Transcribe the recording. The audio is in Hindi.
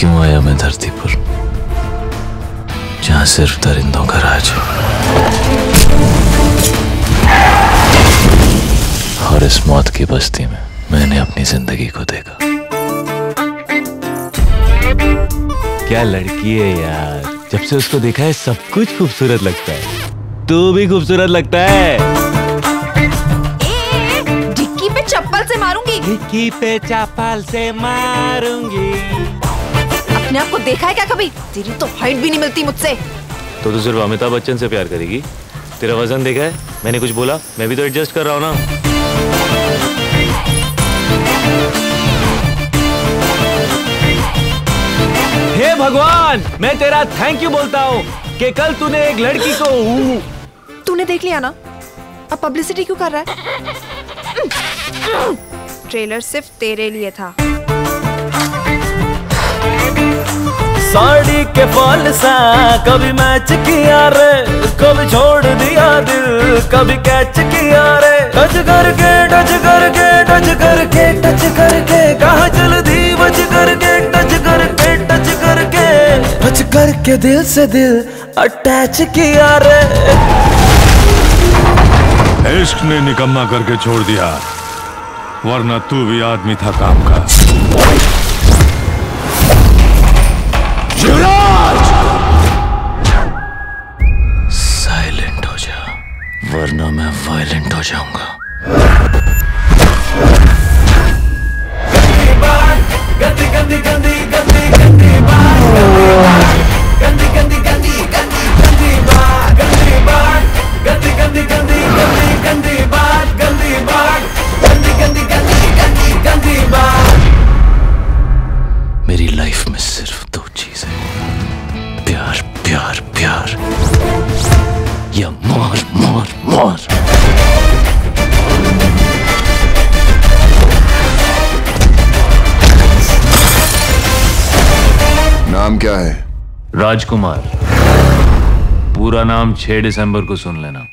क्यों आया मैं धरती पर? जहाँ सिर्फ़ दरिंदों का राज हो। और इस मौत की बस्ती में मैंने अपनी ज़िंदगी को देखा। क्या लड़की है यार। जब से उसको देखा है सब कुछ खूबसूरत लगता है। तू भी खूबसूरत लगता है। ए, डिक्की पे चप्पल से मारूँगी। की पे चप्पल से मारूँगी। अपने आप को देखा है क्या कभी? तेरी तो हाइट भी नहीं मिलती मुझसे। तो तू सिर्फ़ अमिताभ बच्चन से प्यार करेगी? तेरा वज़न देखा है? मैंने कुछ बोला? मैं भी तो एडजस्ट कर रहा हूँ ना। हे भगवान मैं तेरा थैंक यू बोलता हूँ कि कल तूने एक लड़की को तूने देख लिया ना? अब पब्लिसिटी क्यों कर रहा है? ट्रेलर सिर्फ़ तेरे लिए था। साड़ी के फॉल सा, कभी मैच किया रे, कभी छोड़ दिया दिल, कभी कैच किया रे। टच करके टच करके टच करके टच करके, कहा चल दी बच करके, टच करके टच करके टच करके दिल से दिल अटैच किया रे। इश्क ने निकम्मा करके छोड़ दिया, वरना तू भी आदमी था काम का। वरना मैं वायलेंट हो जाऊँगा। गंदी मेरी लाइफ में सिर्फ़ दो चीज़ प्यार प्यार प्यार। या मार मार मार नाम क्या है? राजकुमार। पूरा नाम 6 दिसंबर को सुन लेना।